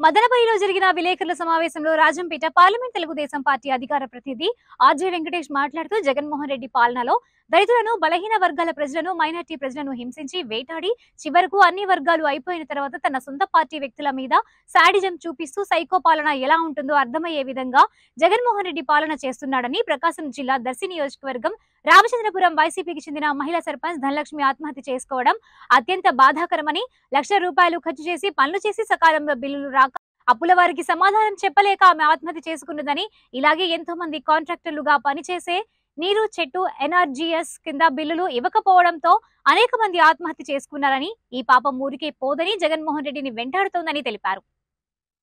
మదనపల్లిలో జరిగిన విలేకరుల సమావేశంలో రాజంపేట పార్లమెంట్ తెలుగుదేశం పార్టీ అధికార ప్రతినిధి ఆర్జే వెంకటేష్ మాట్లాడుతూ జగన్మోహన్ రెడ్డి పాలనలో దళితులను బలహీన వర్గాల ప్రజలను మైనార్టీ ప్రజలను హింసించి వేటాడి చివరకు అన్ని వర్గాలు అయిపోయిన తర్వాత తన సొంత పార్టీ వ్యక్తుల మీద శాడిజం చూపిస్తూ సైకో పాలన ఎలా ఉంటుందో అర్థమయ్యే విధంగా జగన్మోహన్ రెడ్డి పాలన చేస్తున్నాడని ప్రకాశం జిల్లా దర్శి నియోజకవర్గం రామచంద్రపురం వైసీపీకి చెందిన మహిళా సర్పంచ్ ధనలక్ష్మి ఆత్మహత్య చేసుకోవడం అత్యంత బాధాకరమని లక్ష రూపాయలు ఖర్చు చేసి పనులు చేసి సకాలంలో బిల్లులు రాక అప్పుల వారికి సమాధానం చెప్పలేక ఆమె ఆత్మహత్య చేసుకున్నదని ఇలాగే ఎంతో మంది కాంట్రాక్టర్లుగా పనిచేసే నీరు చెట్టు ఎన్ఆర్జీఎస్ కింద బిల్లులు ఇవ్వకపోవడంతో అనేక మంది ఆత్మహత్య చేసుకున్నారని ఈ పాపం ఊరికే పోదని జగన్మోహన్ రెడ్డిని వెంటాడుతోందని తెలిపారు.